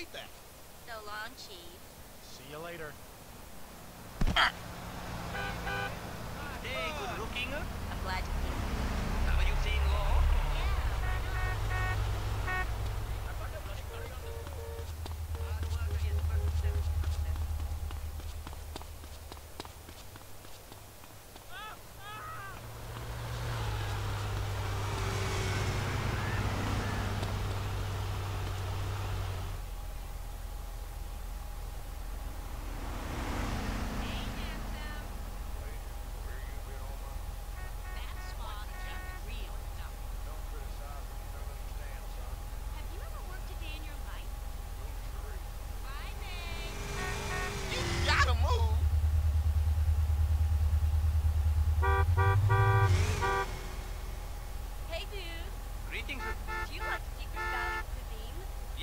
hate that. So long, Chief. See you later. Ah. Hey, good looking. I'm glad to meet you.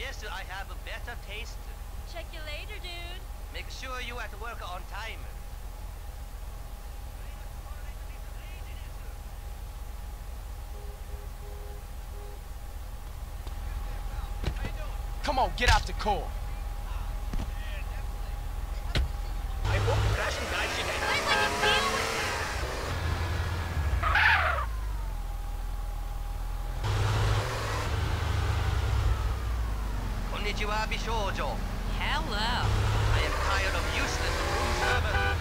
Yes, I have a better taste. Check you later, dude. Make sure you at work on time. Come on, get out the core. Konnichiwa, Bishojo. Hello. I am tired of useless room service.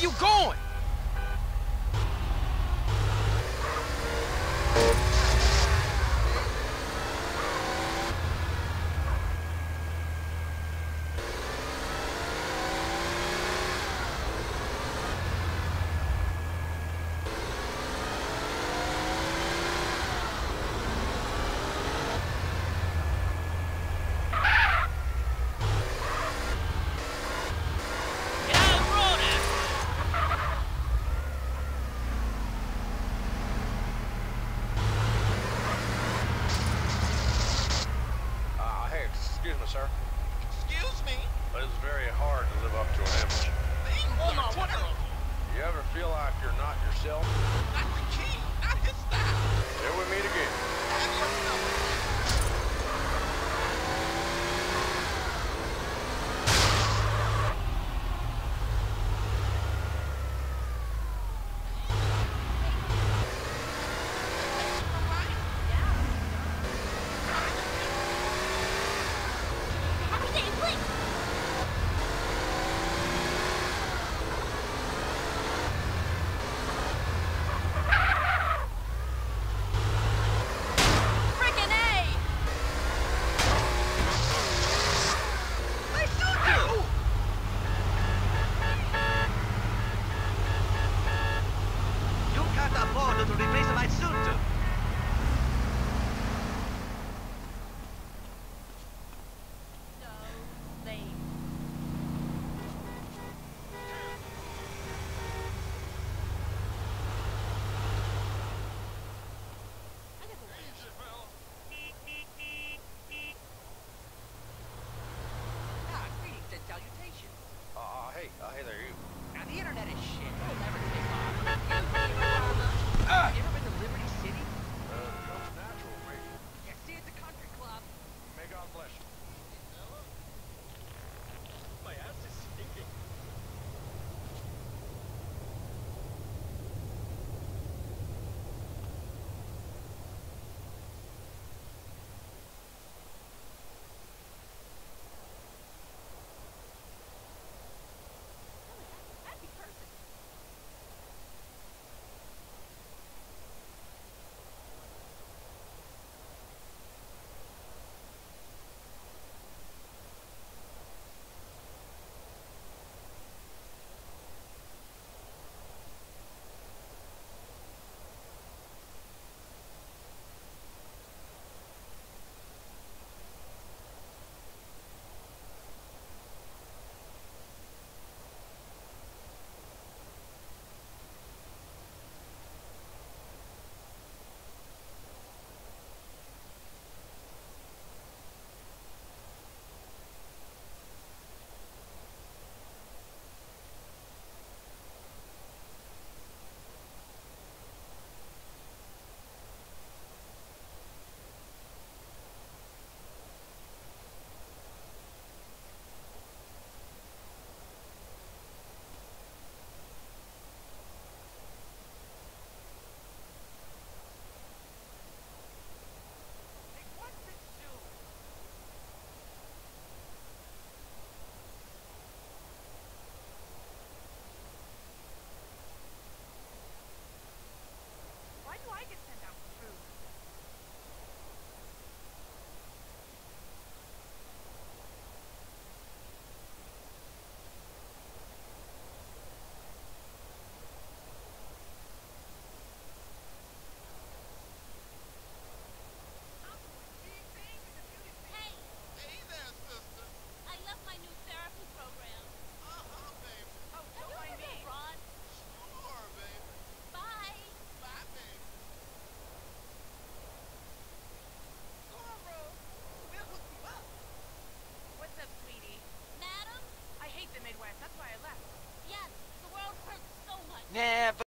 You going. Uh, hey, excuse me, sir. To replace my suit. So lame. I never Ah, greetings and salutations. Uh, hey, uh, hey there, you. Now, the internet is shit. You'll never Ah!